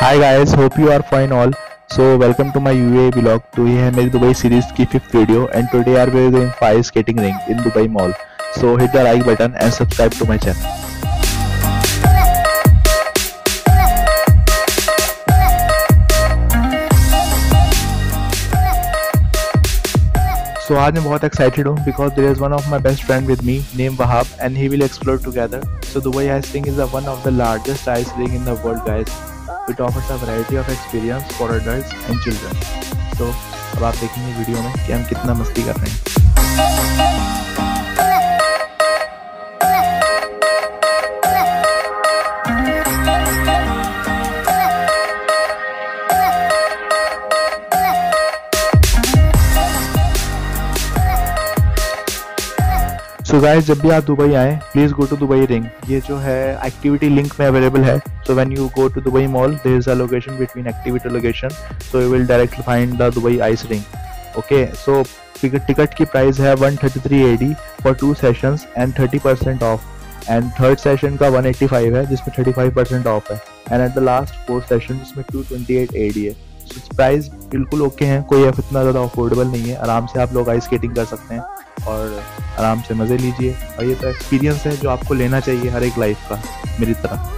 Hi guys hope you are fine all so welcome to my UA blog तो ये है मेरी Dubai series की fifth video and today are we going five skating ring in Dubai mall so hit the like button and subscribe to my channel so आज मैं बहुत excited हूँ because there is one of my best friend with me name Wahab and he will explore together so Dubai ice ring is the one of the largest ice ring in the world guys it offers a variety of experience for adult and children so अब आप देखेंगे video में कि हम कितना मस्ती कर रहे हैं। सो गाइस जब भी आप दुबई आए please go to Dubai ring ये जो है एक्टिविटी लिंक में अवेलेबल है. So when you go to Dubai mall there is a location between activity location so you will directly find the Dubai ice ring okay so ticket की price है 133 AD for two sessions and 30 percent off and third session का 185 है, जिसमें 35 percent off है. And at the last fourth session जिसमें 228 AED है. Price बिल्कुल okay हैं, कोई इतना ज़्यादा अफोर्डेबल नहीं है. आराम से आप लोग आइस स्केटिंग कर सकते हैं. और आराम से मज़े लीजिए। और ये तो एक्सपीरियंस है जो आपको लेना चाहिए हर एक लाइफ का, मेरी तरह।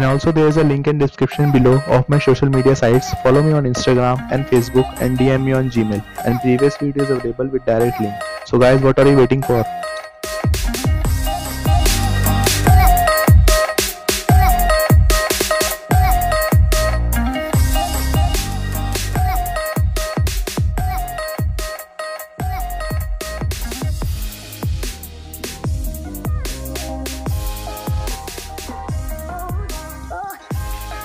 And also there is a link in description below of my social media sites. Follow me on instagram and facebook and dm me on gmail. And previous videos available with direct link. So guys what are you waiting for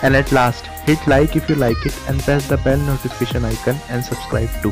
And at last, hit like if you like it and press the bell notification icon and subscribe too.